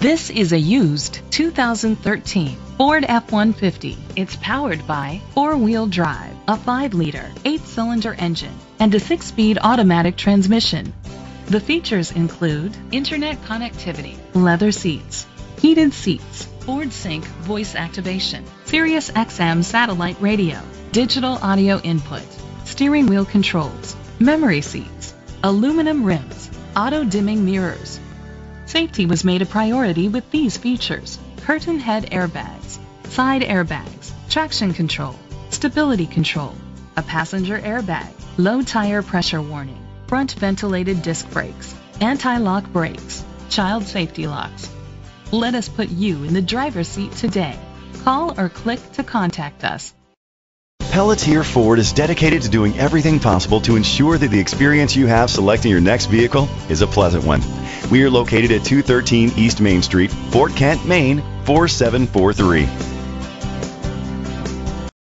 This is a used 2013 Ford F-150. It's powered by four-wheel drive, a 5-liter, 8-cylinder engine, and a 6-speed automatic transmission. The features include internet connectivity, leather seats, heated seats, Ford Sync voice activation, Sirius XM satellite radio, digital audio input, steering wheel controls, memory seats, aluminum rims, auto dimming mirrors. Safety was made a priority with these features. Curtain head airbags, side airbags, traction control, stability control, a passenger airbag, low tire pressure warning, front ventilated disc brakes, anti-lock brakes, child safety locks. Let us put you in the driver's seat today. Call or click to contact us. Pelletier Ford is dedicated to doing everything possible to ensure that the experience you have selecting your next vehicle is a pleasant one. We are located at 213 East Main Street, Fort Kent, Maine 4743.